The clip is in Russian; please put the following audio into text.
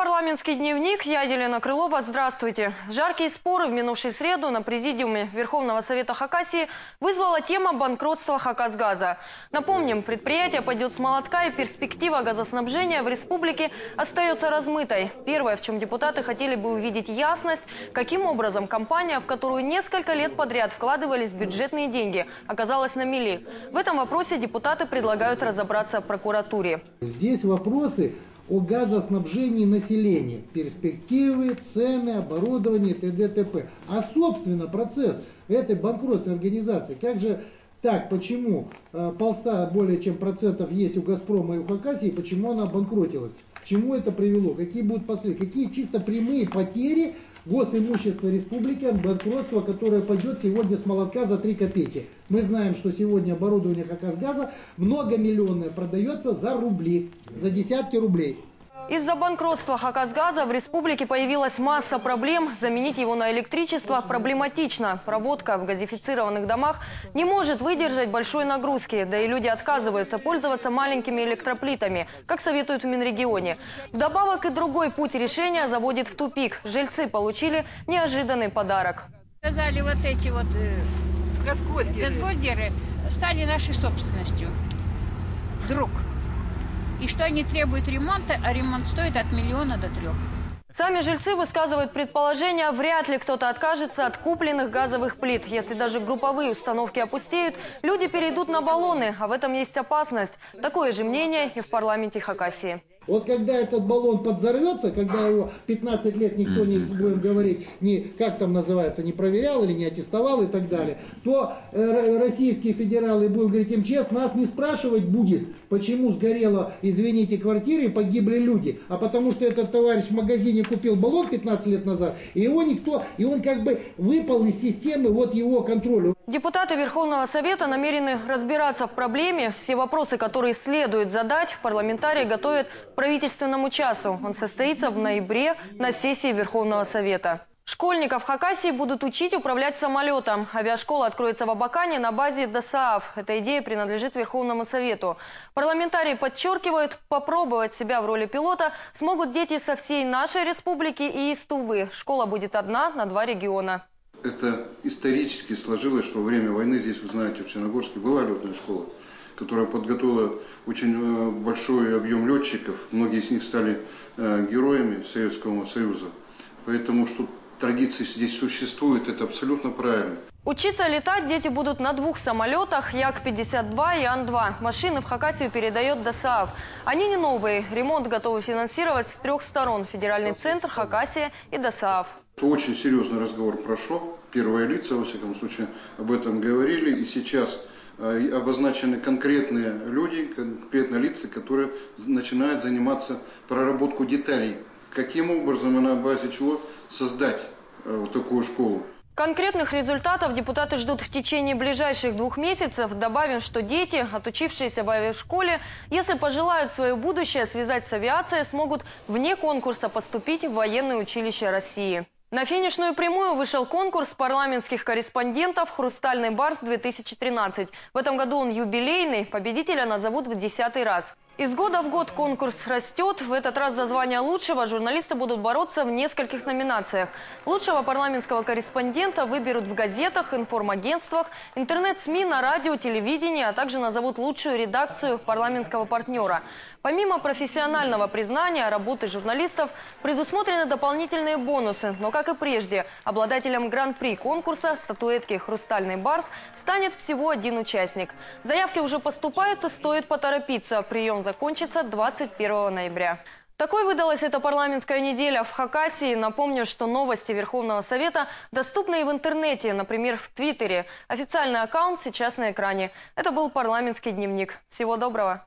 парламентский дневник. Я Елена Крылова. Здравствуйте. Жаркие споры в минувшую среду на президиуме Верховного Совета Хакасии вызвала тема банкротства Хакасгаза. Напомним, предприятие пойдет с молотка и перспектива газоснабжения в республике остается размытой. Первое, в чем депутаты хотели бы увидеть ясность, каким образом компания, в которую несколько лет подряд вкладывались бюджетные деньги, оказалась на мели. В этом вопросе депутаты предлагают разобраться прокуратуре. Здесь вопросы о газоснабжении населения, перспективы, цены, оборудование, т.д. т.п. А собственно процесс этой банкротства организации, как же так, почему э, полста более чем процентов есть у Газпрома и у Хакасии, почему она обанкротилась? К чему это привело? Какие будут последствия? Какие чисто прямые потери госимущества республики от банкротства, которое пойдет сегодня с молотка за 3 копейки. Мы знаем, что сегодня оборудование Хакасгаза многомиллионное продается за рубли, за десятки рублей. Из-за банкротства Хакасгаза в республике появилась масса проблем. Заменить его на электричество проблематично. Проводка в газифицированных домах не может выдержать большой нагрузки. Да и люди отказываются пользоваться маленькими электроплитами, как советуют в Минрегионе. Вдобавок и другой путь решения заводит в тупик. Жильцы получили неожиданный подарок. Сказали, вот эти вот э, газгольдеры стали нашей собственностью. Вдруг. И что они требуют ремонта, а ремонт стоит от миллиона до трех. Сами жильцы высказывают предположение, вряд ли кто-то откажется от купленных газовых плит. Если даже групповые установки опустеют, люди перейдут на баллоны, а в этом есть опасность. Такое же мнение и в парламенте Хакасии. Вот когда этот баллон подзорвется, когда его 15 лет никто не, будем говорить, не, как там называется, не проверял или не аттестовал и так далее, то э, российские федералы, будем говорить МЧС, нас не спрашивать будет, почему сгорела, извините, квартира и погибли люди, а потому что этот товарищ в магазине купил баллон 15 лет назад, и его никто, и он как бы выпал из системы вот его контроля. Депутаты Верховного Совета намерены разбираться в проблеме. Все вопросы, которые следует задать, парламентарии готовят к правительственному часу. Он состоится в ноябре на сессии Верховного Совета. Школьников Хакасии будут учить управлять самолетом. Авиашкола откроется в Абакане на базе ДОСААФ. Эта идея принадлежит Верховному Совету. Парламентарии подчеркивают, попробовать себя в роли пилота смогут дети со всей нашей республики и из Тувы. Школа будет одна на два региона это исторически сложилось, что во время войны здесь, вы знаете, в Черногорске была летная школа, которая подготовила очень э, большой объем летчиков. Многие из них стали э, героями Советского Союза. Поэтому, что традиции здесь существуют, это абсолютно правильно. Учиться летать дети будут на двух самолетах Як-52 и Ан-2. Машины в Хакасию передает ДОСААФ. Они не новые. Ремонт готовы финансировать с трех сторон. Федеральный центр, Хакасия и ДОСААФ. Очень серьезный разговор прошел. Первые лица, во всяком случае, об этом говорили. И сейчас э, обозначены конкретные люди, конкретные лица, которые начинают заниматься проработку деталей. Каким образом и на базе чего создать э, вот такую школу. Конкретных результатов депутаты ждут в течение ближайших двух месяцев. Добавим, что дети, отучившиеся в авиашколе, если пожелают свое будущее связать с авиацией, смогут вне конкурса поступить в военное училище России. На финишную прямую вышел конкурс парламентских корреспондентов «Хрустальный барс-2013». В этом году он юбилейный, победителя назовут в десятый раз. Из года в год конкурс растет. В этот раз за звание лучшего журналисты будут бороться в нескольких номинациях. Лучшего парламентского корреспондента выберут в газетах, информагентствах, интернет-СМИ, на радио, телевидении, а также назовут лучшую редакцию парламентского партнера. Помимо профессионального признания работы журналистов, предусмотрены дополнительные бонусы. Но, как и прежде, обладателем гран-при конкурса статуэтки «Хрустальный барс» станет всего один участник. Заявки уже поступают и стоит поторопиться. Прием закончится 21 ноября. Такой выдалась эта парламентская неделя в Хакасии. Напомню, что новости Верховного Совета доступны и в интернете, например, в Твиттере. Официальный аккаунт сейчас на экране. Это был парламентский дневник. Всего доброго.